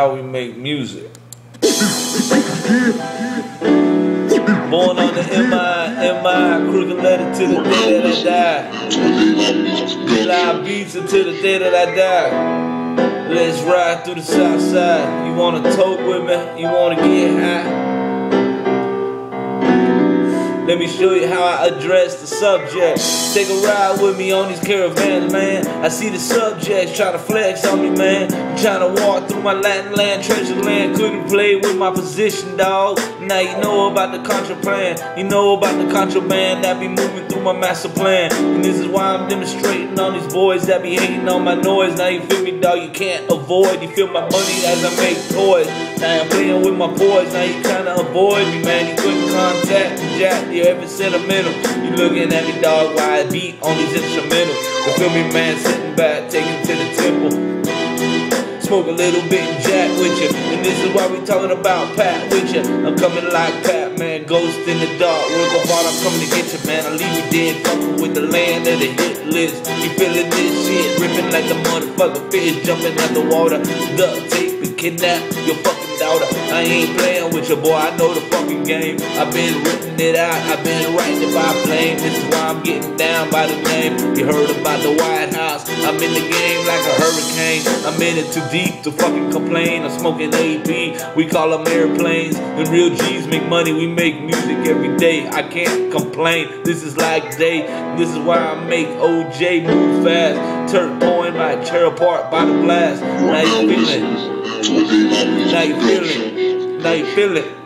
how we make music. Born on the MI, MI, crooked letter to the day that I die. Live beats until the day that I die. Let's ride through the south side. You wanna talk with me? You wanna get high? Let me show you how I address the subject. Take a ride with me on these caravans, man. I see the subjects try to flex on me, man. I'm trying to walk through my Latin land, treasure land. Couldn't play with my position, dog. Now you know about the contra plan. You know about the contraband that be moving through my master plan. And this is why I'm demonstrating on these boys that be hating on my noise. Now you feel me, dog? You can't avoid. You feel my money as I make toys. Now I'm playing with my boys. Now you kinda avoid me, man. You couldn't contact Jack you ever sentimental. You looking at me, dog, while I beat on these instrumentals. You feel me, man, sitting back, taking to the temple. Smoke a little bit and jack with you. And this is why we talking about Pat with you. I'm coming like Pat, man, ghost in the dark. Work art, I'm coming to get you, man. I leave you dead, fucking with the land of the hit list. You feeling this shit, ripping like the motherfucker fish, jumping out the water. Duct tape and kidnap your fucking daughter. I ain't playing with you, boy. I know the fucking game. I've been written it out. I've been writing it by flame. This is why I'm getting down by the name. You heard about the White House. I'm in the game like a hurricane. I'm in it too deep to fucking complain. I'm smoking AP. We call them airplanes. And real G's make money. We make music every day. I can't complain. This is like day. This is why I make OJ move fast. Turk pouring my chair apart by the blast. You feeling? Now you feel it. Now you feel it.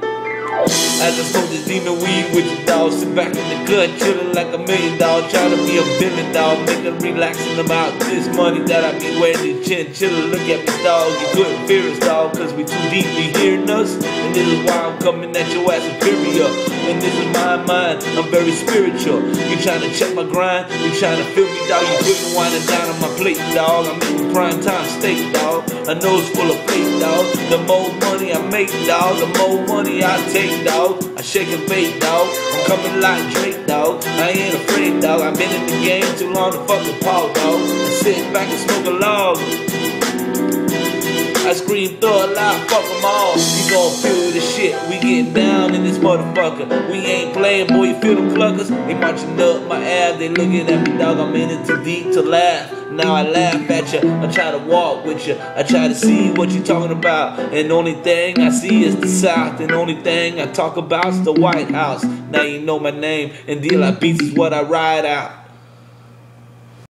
I just this demon weed with your dog. Sit back in the gut, chillin' like a million dog. Try to be a billion dog. Nigga relaxing about this money that I be wearing. This chinchilla. Look at me, dog. You couldn't fear us, dog. Cause we too deeply hearing us. And this is why I'm coming at your ass superior. And this is my mind. I'm very spiritual. You trying to check my grind? You trying to feel me, dog? You couldn't wind it down on my plate, dog. I'm eating prime time steak, dog. A nose full of fake, dog. The more money I make, dog, the more money I take dog. I shake and bake, dog. I'm coming like Drake, dog. I ain't afraid, dog. I've been in the game too long to fuck with Paul, dog. I sit back and smoke a log. I scream thug loud, fuck them all. You gon' feel the shit. We getting down in this motherfucker. We ain't playing, boy. You feel them cluckers? They marching up my ass. They looking at me, dog. I'm in it too deep to laugh. Now I laugh at you. I try to walk with you. I try to see what you talking about. And the only thing I see is the South. And the only thing I talk about is the White House. Now you know my name. And DeLaBeatz is what I ride out.